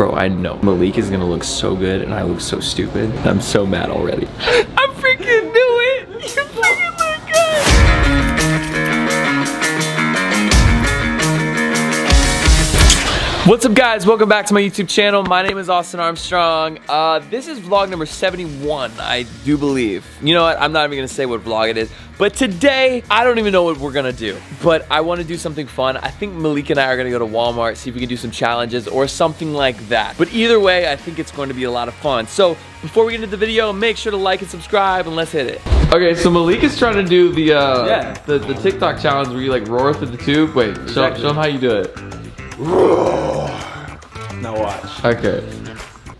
Bro, I know. Malik is gonna look so good and I look so stupid. I'm so mad already. I What's up guys? Welcome back to my YouTube channel. My name is Austin Armstrong. Uh, this is vlog number 71, I do believe. You know what? I'm not even gonna say what vlog it is. But today, I don't even know what we're gonna do. But I wanna do something fun. I think Malik and I are gonna go to Walmart, see if we can do some challenges or something like that. But either way, I think it's going to be a lot of fun. So before we get into the video, make sure to like and subscribe and let's hit it. Okay, so Malik is trying to do the uh, Yeah. the, the TikTok challenge where you like roar through the tube. Wait, show, Exactly. show them how you do it. Now watch. Okay.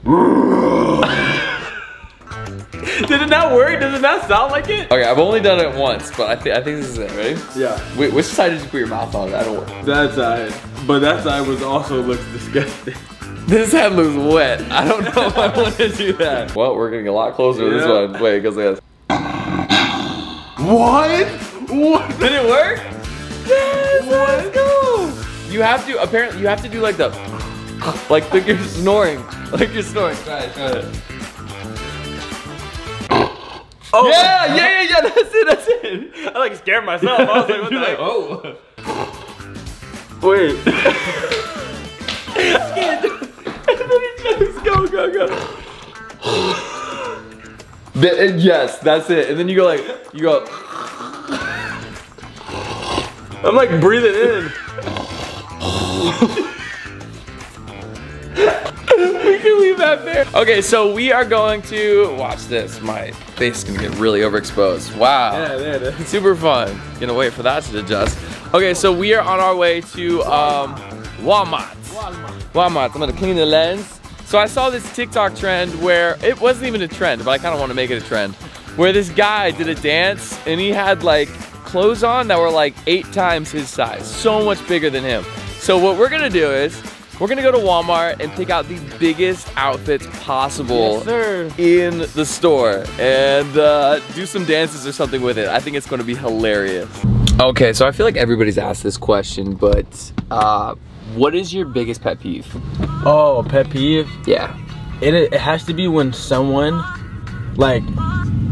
Did it not work? Does it not sound like it? Okay, I've only done it once, but I think I think this is it. Ready? Yeah, Wait, which side did you put your mouth on? I don't. that side. But that side was also looks disgusting. This head looks wet. I don't know if I want to do that. Well, we're getting a lot closer to this one. Wait, because this. What? What? Did it work? Yes, let's go. You have to apparently you have to do like the like like you're snoring, like you're snoring. Try it, try it. Oh, Yeah, yeah, yeah, yeah. That's it. That's it. I like scared myself. I was like, what the like, heck? oh. Wait. go, go, go. The- yes, that's it. And then you go like, you go. I'm like breathing in. Leave that there. Okay, so we are going to watch this. My face is gonna get really overexposed. Wow. Yeah, there it is. Super fun. Gonna wait for that to adjust. Okay, so we are on our way to um, Walmart. Walmart. I'm gonna clean the lens. So I saw this TikTok trend where it wasn't even a trend, but I kind of want to make it a trend. Where this guy did a dance and he had like clothes on that were like eight times his size, so much bigger than him. So what we're gonna do is we're gonna go to Walmart and pick out the biggest outfits possible Yes, sir. in the store and uh, do some dances or something with it. I think it's going to be hilarious. Okay, so I feel like everybody's asked this question, but uh, what is your biggest pet peeve? Oh, pet peeve. Yeah. It it has to be when someone like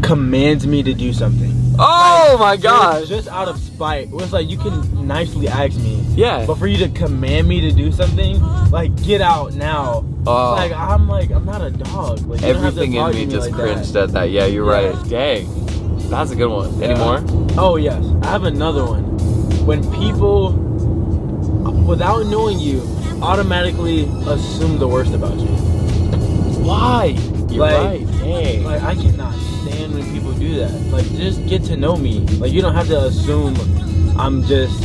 commands me to do something. Oh my Just, just out of spite. It was like you can nicely ask me. Yeah. But for you to command me to do something, like get out now. Oh. Like I'm like I'm not a dog. Like, you don't have to Everything in me just like cringed That. at that. Yeah, you're Yeah. right. Dang. That's a good one. Any more? Oh yes, I have another one. When people, without knowing you, automatically assume the worst about you. Why? You're Like- right. Dang. Like I cannot stand when people do that. Like just get to know me. Like you don't have to assume I'm just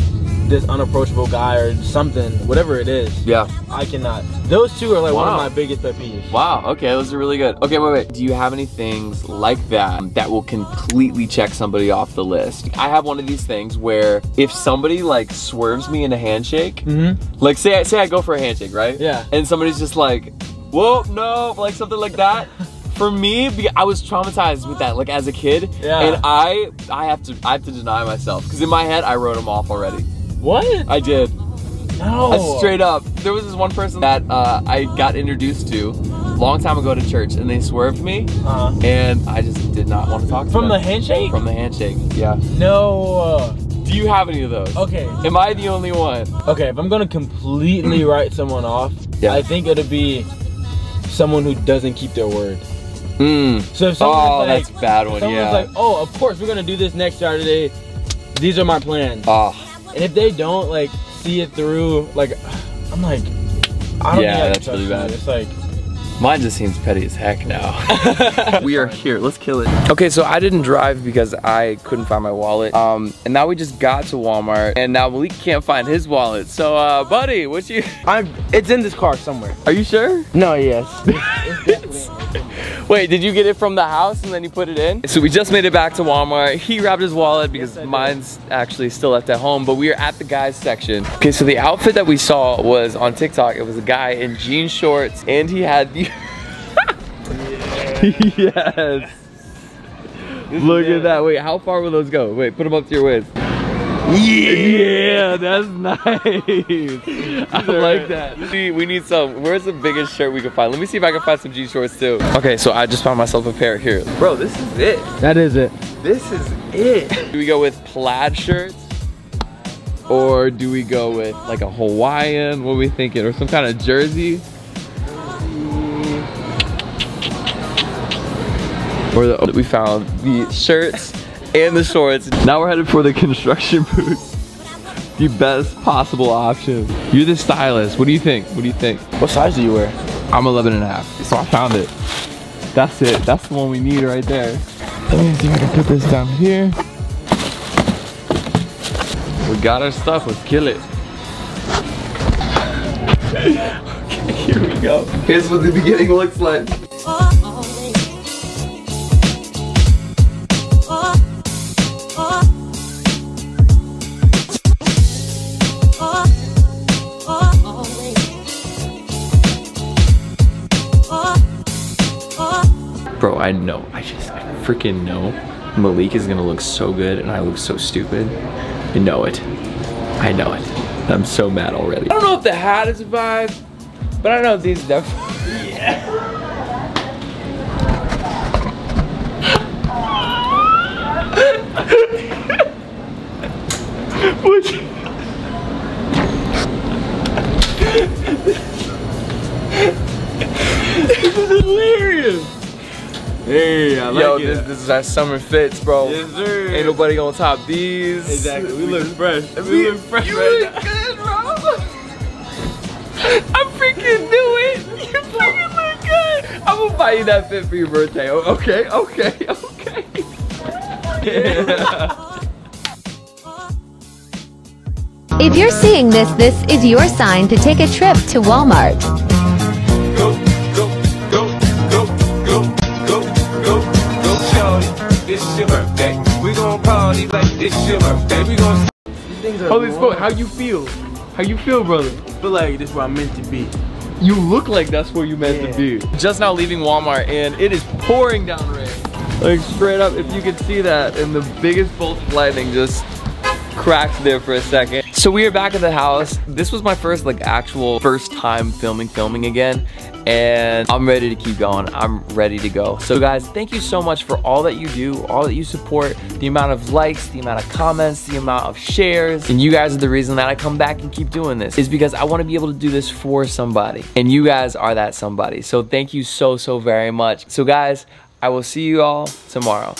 this unapproachable guy or something, whatever it is. yeah. I cannot. Those two are like one of my biggest pet peeves. Wow, okay, those are really good. Okay, wait, wait. Do you have any things like that that will completely check somebody off the list? I have one of these things where if somebody like swerves me in a handshake, Mm-hmm. like say I say I go for a handshake, right? Yeah. And somebody's just like, whoa, no, like something like that. For me, I was traumatized with that, like as a kid, Yeah. and I, I have to, I have to deny myself because in my head I wrote them off already. What? I did. No. Uh, straight up. There was this one person that uh, I got introduced to a long time ago to church, and they swerved me, Uh-huh. and I just did not want to talk to From the handshake? From the handshake, yeah. no. Do you have any of those? Okay. Am I the only one? Okay, if I'm gonna completely write someone off, Yeah. I think it'll be someone who doesn't keep their word. Mm. So if someone's Oh, like, that's a bad one, someone's yeah. like, oh, of course we're gonna do this next Saturday. These are my plans. Oh, And if they don't like see it through, like, I'm like, I don't Yeah, think that's really bad. It's like, mine just seems petty as heck now. we are here. Let's kill it. Okay, so I didn't drive because I couldn't find my wallet. Um, and now we just got to Walmart, and now Malik can't find his wallet. So, uh, buddy, what you? I'm. It's in this car somewhere. Are you sure? No, yes. Wait, did you get it from the house and then you put it in? So we just made it back to Walmart. He grabbed his wallet because Yes, mine's actually still left at home, but we are at the guys section. Okay, so the outfit that we saw was on TikTok. It was a guy in jean shorts and he had the Yes. Look at that. Wait, how far will those go? Wait, put them up to your waist. Yeah, that's nice. I like that. We, we need some. Where's the biggest shirt we can find? Let me see if I can find some G shorts too. Okay, so I just found myself a pair here. Bro, this is it. That is it. This is it. Do we go with plaid shirts? Or do we go with like a Hawaiian? What are we thinking? Or some kind of jersey? Or the, we found the shirts and the shorts. Now we're headed for the construction boots. The best possible option. You're the stylist. What do you think? What do you think? What size do you wear? I'm 11 and a half. So I found it. That's it. That's the one we need right there. Let me see if I can put this down here. We got our stuff. Let's kill it. okay, here we go. Here's what the beginning looks like. Bro, I know. I just I freaking know Malik is gonna look so good and I look so stupid. I know it. I know it. I'm so mad already. I don't know if the hat is a vibe, but I know these definitely. Yeah. What? this is hilarious. Hey, I like Yo, it. this, this is our summer fits, bro. Yes, sir. Ain't nobody gonna top these. Exactly. We look fresh. We, We- look fresh you right look now. good, bro. I freaking knew it. You freaking look good. I'm gonna buy you that fit for your birthday. O- Okay, okay, okay. If you're seeing this, this is your sign to take a trip to Walmart. Party like this is your birthday. We gon' These things are Holy long. smoke, how you feel? How you feel, brother? I feel like this is where I'm meant to be. You look like that's where you meant Yeah. to be. Just now leaving Walmart and it is pouring down rain. Like straight up, if you could see that, and the biggest bolt of lightning just cracked there for a second. So we are back at the house. This was my first like actual first time filming filming again. And I'm ready to keep going. I'm ready to go. So guys, thank you so much for all that you do, all that you support, the amount of likes, the amount of comments, the amount of shares. And you guys are the reason that I come back and keep doing this. Is because I want to be able to do this for somebody. And you guys are that somebody. So thank you so, so very much. So guys, I will see you all tomorrow.